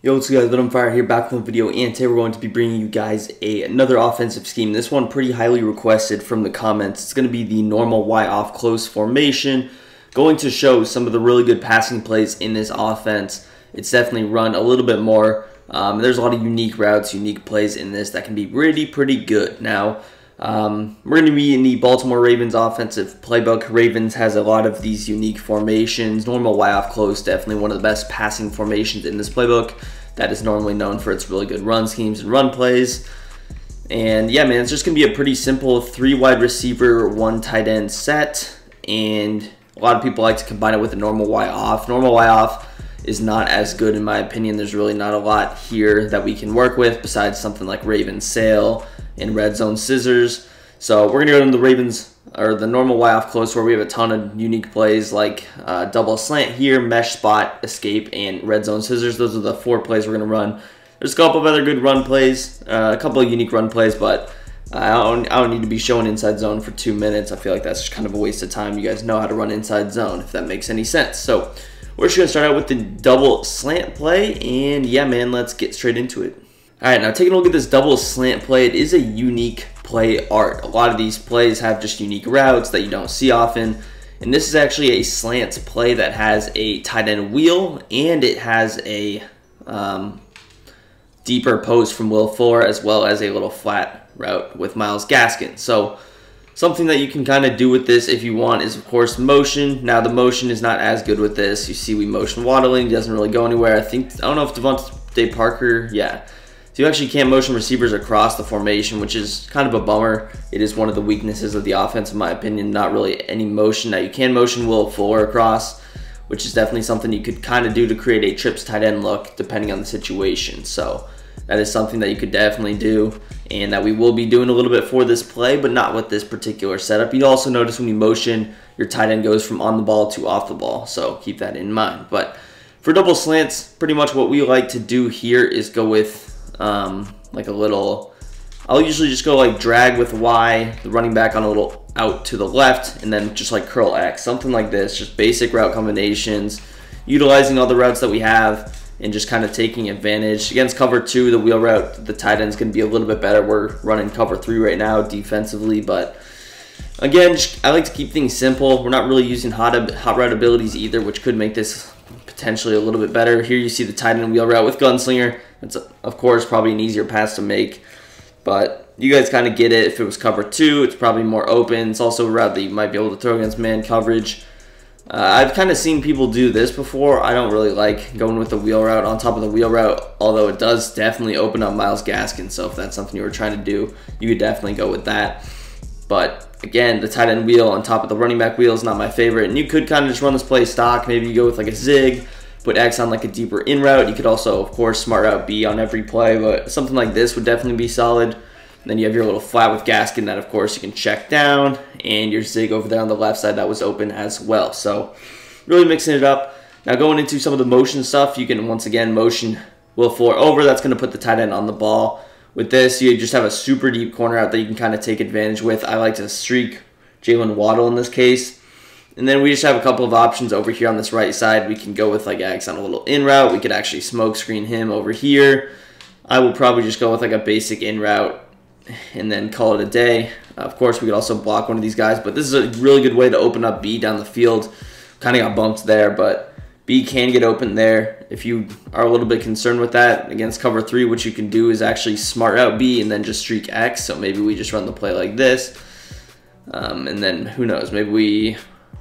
Yo, what's good guys, VENM Fire here back from the video and today we're going to be bringing you guys a, another offensive scheme. This one pretty highly requested from the comments. It's going to be the normal Y off close formation. Going to show some of the really good passing plays in this offense. It's definitely run a little bit more. Um, there's a lot of unique routes, unique plays in this that can be really pretty good. Now, um, we're going to be in the Baltimore Ravens offensive playbook. Ravens has a lot of these unique formations. Normal Y off close, definitely one of the best passing formations in this playbook. That is normally known for its really good run schemes and run plays. And yeah, man, it's just going to be a pretty simple three wide receiver, one tight end set. And a lot of people like to combine it with a normal Y off. Normal Y off is not as good in my opinion. There's really not a lot here that we can work with besides something like Raven Sail in red zone scissors. So we're gonna go to the Ravens or the normal Y off close where we have a ton of unique plays like uh, double slant here, mesh spot, escape, and red zone scissors. Those are the four plays we're gonna run. There's a couple of other good run plays, uh, a couple of unique run plays, but I don't, I don't need to be showing inside zone for two minutes. I feel like that's just kind of a waste of time. You guys know how to run inside zone, if that makes any sense. So we're just gonna start out with the double slant play, and yeah, man, let's get straight into it. All right, now taking a look at this double slant play, it is a unique play art. A lot of these plays have just unique routes that you don't see often. And this is actually a slant play that has a tight end wheel and it has a um, deeper post from Will Fuller as well as a little flat route with Myles Gaskin. So something that you can kind of do with this if you want is of course motion. Now the motion is not as good with this. You see we motion waddling, doesn't really go anywhere. I think, I don't know if DeVante Parker, yeah. So you actually can't motion receivers across the formation, which is kind of a bummer. It is one of the weaknesses of the offense, in my opinion. Not really any motion. Now you can motion Will Fuller across, which is definitely something you could kind of do to create a trips tight end look, depending on the situation. So that is something that you could definitely do, and that we will be doing a little bit for this play, but not with this particular setup. You also notice when you motion, your tight end goes from on the ball to off the ball, so keep that in mind. But for double slants, pretty much what we like to do here is go with um, like a little, I'll usually just go like drag with Y, the running back on a little out to the left, and then just like curl X, something like this, just basic route combinations, utilizing all the routes that we have, and just kind of taking advantage. Against cover two, the wheel route, the tight end's going to be a little bit better. We're running cover three right now defensively, but again, just, I like to keep things simple. We're not really using hot, hot route abilities either, which could make this potentially a little bit better. Here you see the tight end wheel route with Gunslinger. It's, of course, probably an easier pass to make, but you guys kind of get it. If it was cover two, it's probably more open. It's also a route that you might be able to throw against man coverage. Uh, I've kind of seen people do this before. I don't really like going with the wheel route on top of the wheel route, although it does definitely open up Myles Gaskin. So if that's something you were trying to do, you could definitely go with that. But again, the tight end wheel on top of the running back wheel is not my favorite. And you could kind of just run this play stock. Maybe you go with like a zig put X on like a deeper in route. You could also, of course, smart route B on every play, but something like this would definitely be solid. Then you have your little flat with Gaskin that, of course, you can check down, and your zig over there on the left side that was open as well. So really mixing it up. Now going into some of the motion stuff, you can once again motion Will Fuller over. That's going to put the tight end on the ball. With this, you just have a super deep corner out that you can kind of take advantage with. I like to streak Jaylen Waddle in this case. And then we just have a couple of options over here on this right side. We can go with like X on a little in route. We could actually smoke screen him over here. I will probably just go with like a basic in route and then call it a day. of course, we could also block one of these guys, but this is a really good way to open up B down the field. Kind of got bumped there, but B can get open there. If you are a little bit concerned with that against cover three, what you can do is actually smart out B and then just streak X. So maybe we just run the play like this. Um, and then who knows, maybe we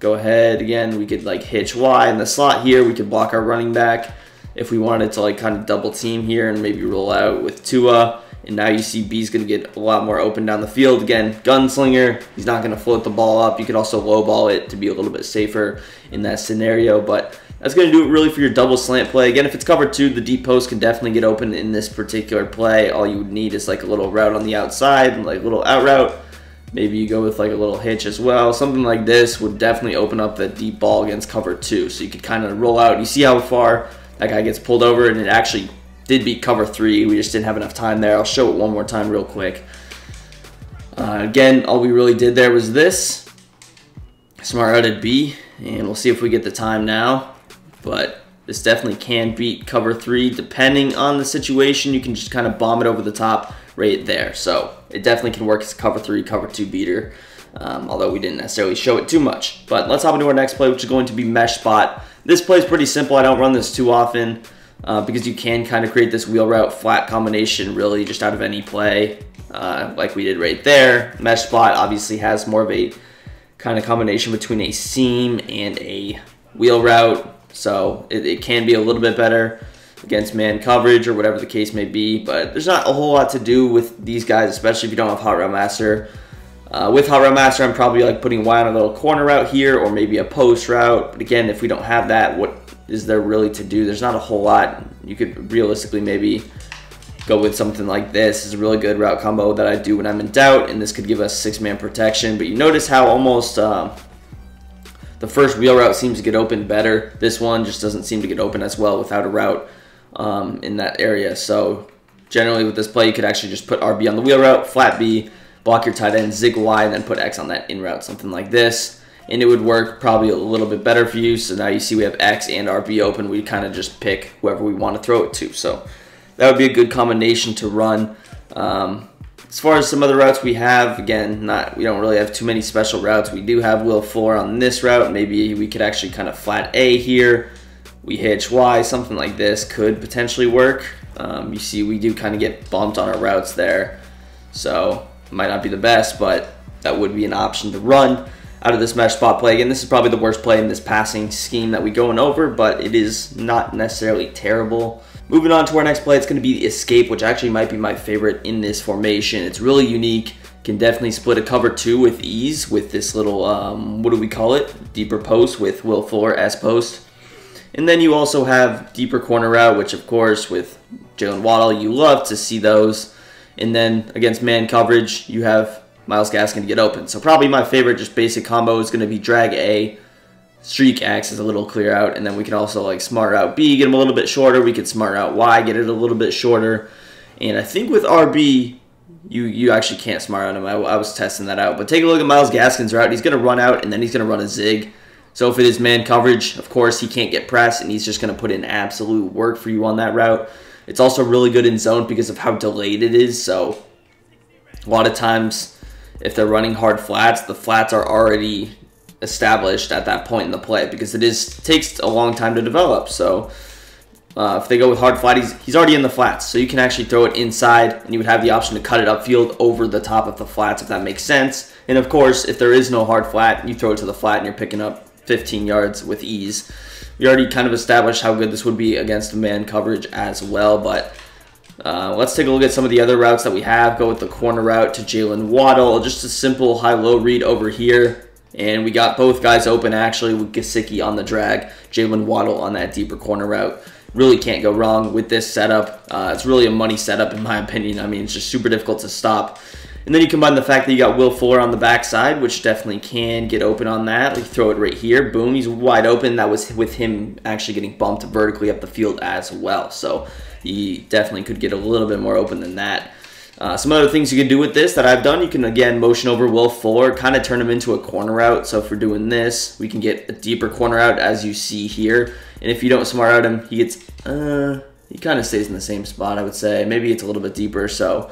go ahead again. We could like hitch Y in the slot here. We could block our running back if we wanted to like kind of double team here and maybe roll out with Tua. And now you see B's going to get a lot more open down the field. Again, gunslinger. He's not going to float the ball up. You could also low ball it to be a little bit safer in that scenario. But that's going to do it really for your double slant play. Again, if it's covered two, the deep post can definitely get open in this particular play. All you would need is like a little route on the outside, like a little out route Maybe you go with like a little hitch as well. Something like this would definitely open up the deep ball against cover two. So you could kind of roll out. You see how far that guy gets pulled over and it actually did beat cover three. We just didn't have enough time there. I'll show it one more time real quick. Uh, again, all we really did there was this. Smart routed B. And we'll see if we get the time now. But This definitely can beat cover three. Depending on the situation, you can just kind of bomb it over the top right there. So it definitely can work as a cover three, cover two beater. Um, although we didn't necessarily show it too much. But let's hop into our next play, which is going to be Mesh Spot. This play is pretty simple. I don't run this too often uh, because you can kind of create this wheel route flat combination really just out of any play uh, like we did right there. Mesh Spot obviously has more of a kind of combination between a seam and a wheel route. So it, it can be a little bit better against man coverage or whatever the case may be. But there's not a whole lot to do with these guys, especially if you don't have Hot Route Master. Uh, with Hot Route Master, I'm probably like putting Y on a little corner route here or maybe a post route. But again, if we don't have that, what is there really to do? There's not a whole lot. You could realistically maybe go with something like this. It's a really good route combo that I do when I'm in doubt, and this could give us six-man protection. But you notice how almost uh, the first wheel route seems to get open better. This one just doesn't seem to get open as well without a route um, in that area. So generally with this play, you could actually just put RB on the wheel route, flat B, block your tight end, zig Y, and then put X on that in route, something like this. And it would work probably a little bit better for you. So now you see we have X and RB open. We kind of just pick whoever we want to throw it to. So that would be a good combination to run. Um, as far as some other routes we have, again, not we don't really have too many special routes. We do have Will 4 on this route. Maybe we could actually kind of flat A here. We hitch Y, something like this could potentially work. Um, you see we do kind of get bumped on our routes there. So might not be the best, but that would be an option to run out of this mesh spot play. Again, this is probably the worst play in this passing scheme that we're going over, but it is not necessarily terrible. Moving on to our next play, it's going to be the escape, which actually might be my favorite in this formation. It's really unique. Can definitely split a cover two with ease with this little, um, what do we call it? Deeper post with Will Fuller S post. And then you also have deeper corner route, which of course with Jaylen Waddle, you love to see those. And then against man coverage, you have Myles Gaskin to get open. So probably my favorite just basic combo is going to be drag A, streak X is a little clear out, and then we can also like smart out B, get him a little bit shorter. We could smart out Y, get it a little bit shorter. And I think with RB, you you actually can't smart out him. I, I was testing that out. But take a look at Myles Gaskin's route. He's going to run out, and then he's going to run a zig. So if it is man coverage, of course, he can't get pressed, and he's just going to put in absolute work for you on that route. It's also really good in zone because of how delayed it is. So a lot of times, if they're running hard flats, the flats are already established at that point in the play because it is takes a long time to develop. So uh, if they go with hard flat, he's, he's already in the flats. So you can actually throw it inside and you would have the option to cut it upfield over the top of the flats if that makes sense. And of course, if there is no hard flat, you throw it to the flat and you're picking up 15 yards with ease we already kind of established how good this would be against man coverage as well, but uh, let's take a look at some of the other routes that we have. Go with the corner route to Jaylen Waddle. Just a simple high-low read over here. And we got both guys open, actually, with Gesicki on the drag. Jaylen Waddle on that deeper corner route. Really can't go wrong with this setup. Uh, it's really a money setup, in my opinion. I mean, it's just super difficult to stop. And then you combine the fact that you got Will Fuller on the backside, which definitely can get open on that. Like throw it right here, boom, he's wide open. That was with him actually getting bumped vertically up the field as well. So he definitely could get a little bit more open than that. Uh, some other things you can do with this that I've done, you can again motion over Will Fuller, kind of turn him into a corner out. So if we're doing this, we can get a deeper corner out as you see here. And if you don't smart out him, he gets, uh, he kind of stays in the same spot, I would say. Maybe it's a little bit deeper. So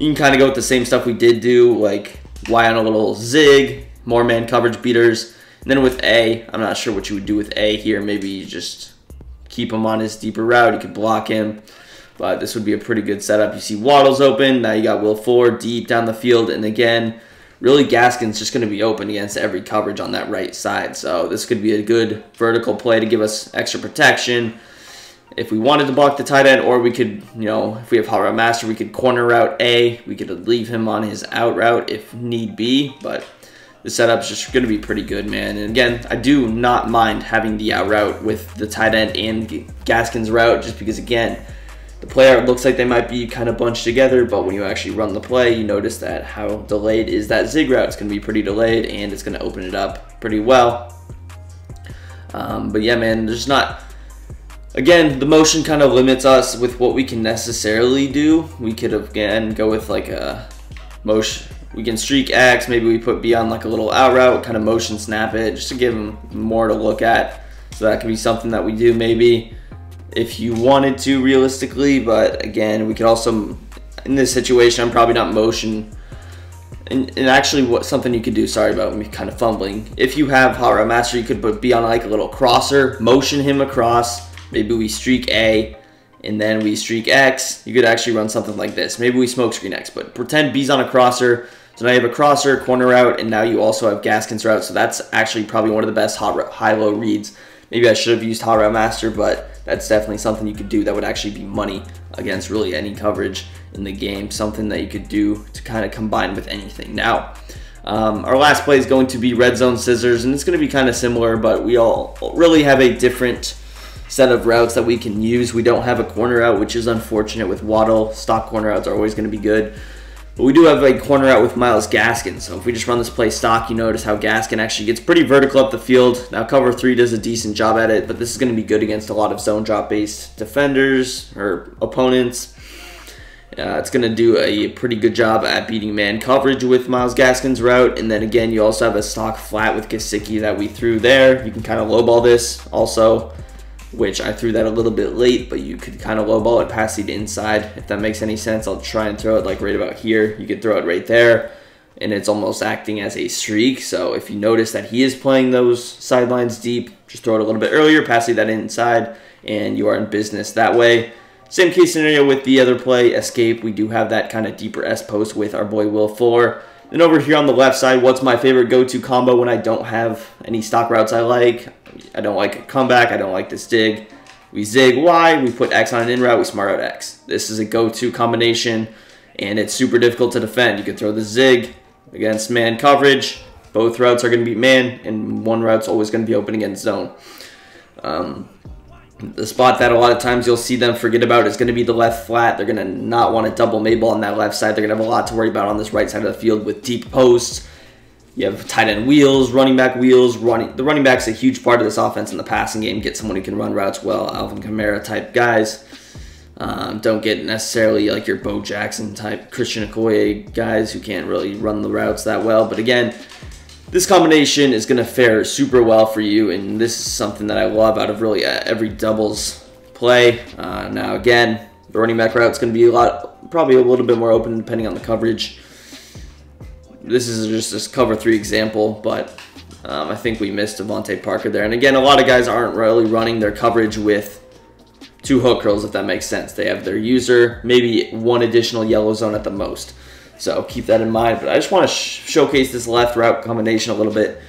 you can kind of go with the same stuff we did do, like Y on a little zig, more man coverage beaters. And then with A, I'm not sure what you would do with A here. Maybe you just keep him on his deeper route. You could block him. But this would be a pretty good setup. You see Waddle's open. Now you got Will Ford deep down the field. And again, really Gaskin's just going to be open against every coverage on that right side. So this could be a good vertical play to give us extra protection if we wanted to block the tight end, or we could, you know, if we have hot route master, we could corner route A. We could leave him on his out route if need be, but the setup's just going to be pretty good, man. And again, I do not mind having the out route with the tight end and Gaskin's route, just because, again, the player looks like they might be kind of bunched together, but when you actually run the play, you notice that how delayed is that zig route. It's going to be pretty delayed, and it's going to open it up pretty well. Um, but yeah, man, there's not Again, the motion kind of limits us with what we can necessarily do. We could, again, go with like a motion. We can streak X, maybe we put B on like a little out route, kind of motion snap it, just to give them more to look at. So that could be something that we do maybe. if you wanted to realistically, but again, we could also, in this situation, I'm probably not motion. And, and actually, what something you could do, sorry about me kind of fumbling. If you have Hot Route Master, you could put be on like a little crosser, motion him across. Maybe we streak A, and then we streak X. You could actually run something like this. Maybe we smoke screen X, but pretend B's on a crosser. So now you have a crosser, corner route, and now you also have Gaskin's route. So that's actually probably one of the best high-low reads. Maybe I should have used Hot Route Master, but that's definitely something you could do that would actually be money against really any coverage in the game. Something that you could do to kind of combine with anything. Now, um, our last play is going to be red zone scissors, and it's going to be kind of similar, but we all really have a different set of routes that we can use. We don't have a corner out, which is unfortunate with Waddle. Stock corner outs are always going to be good. But we do have a corner out with Myles Gaskin. So if we just run this play stock, you notice how Gaskin actually gets pretty vertical up the field. Now cover three does a decent job at it, but this is going to be good against a lot of zone drop based defenders or opponents. Uh, it's going to do a pretty good job at beating man coverage with Myles Gaskin's route. And then again, you also have a stock flat with Gesicki that we threw there. You can kind of lowball this also which I threw that a little bit late, but you could kind of lowball it past the inside. If that makes any sense, I'll try and throw it like right about here. You could throw it right there, and it's almost acting as a streak. So if you notice that he is playing those sidelines deep, just throw it a little bit earlier, passing that inside, and you are in business that way. Same case scenario with the other play, escape. We do have that kind of deeper S post with our boy Will Fuller. Then over here on the left side, what's my favorite go-to combo when I don't have any stock routes I like? I don't like a comeback. I don't like this dig. We zig Y, we put X on an in route, we smart out X. This is a go-to combination, and it's super difficult to defend. You can throw the zig against man coverage. Both routes are going to be man, and one route's always going to be open against zone. Um, the spot that a lot of times you'll see them forget about is going to be the left flat. They're going to not want to double Mabel on that left side. They're going to have a lot to worry about on this right side of the field with deep posts. You have tight end wheels, running back wheels. Running the running back's a huge part of this offense in the passing game. Get someone who can run routes well, Alvin Kamara type guys. Um, don't get necessarily like your Bo Jackson type Christian Okoye guys who can't really run the routes that well. But again, this combination is going to fare super well for you, and this is something that I love out of really uh, every doubles play. Uh, now, again, the running back route is going to be a lot, probably a little bit more open depending on the coverage. This is just this cover three example, but um, I think we missed DeVante Parker there. And again, a lot of guys aren't really running their coverage with two hook curls, if that makes sense. They have their user, maybe one additional yellow zone at the most. So keep that in mind. But I just want to sh showcase this left route combination a little bit.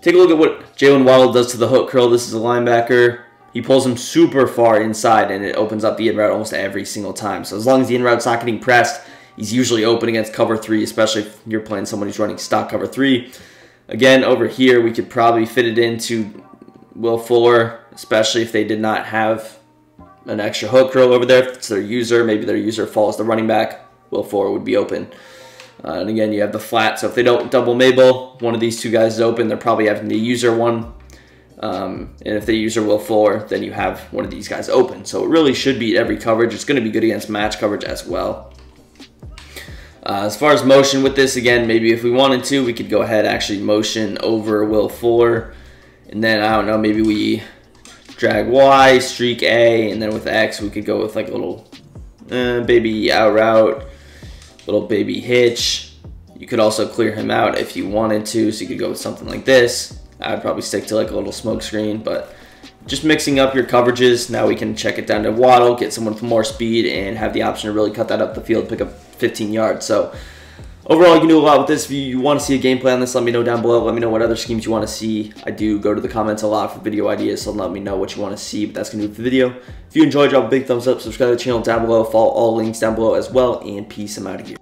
Take a look at what Jaylen Waddle does to the hook curl. This is a linebacker. He pulls him super far inside, and it opens up the in route almost every single time. So as long as the in route's not getting pressed, he's usually open against cover three, especially if you're playing someone who's running stock cover three. Again, over here, we could probably fit it into Will Fuller, especially if they did not have an extra hook curl over there. If it's their user, maybe their user follows the running back. Will Fuller would be open. Uh, and again, you have the flat. So if they don't double Mabel, one of these two guys is open. They're probably having the user one. Um, and if the user Will Fuller, then you have one of these guys open. So it really should beat every coverage. It's going to be good against match coverage as well. Uh, as far as motion with this, again, maybe if we wanted to, we could go ahead actually motion over Will Fuller. And then, I don't know, maybe we drag Y, streak A, and then with X, we could go with like a little uh, baby out route little baby hitch. You could also clear him out if you wanted to, so you could go with something like this. I'd probably stick to like a little smoke screen, but just mixing up your coverages. Now we can check it down to Waddle, get someone with more speed, and have the option to really cut that up the field, pick up 15 yards. So overall, you can do a lot with this. If you want to see a gameplay on this, let me know down below. Let me know what other schemes you want to see. I do go to the comments a lot for video ideas, so let me know what you want to see. But that's going to do it for the video. If you enjoyed, drop a big thumbs up, subscribe to the channel down below, follow all links down below as well, and peace. I'm out of here.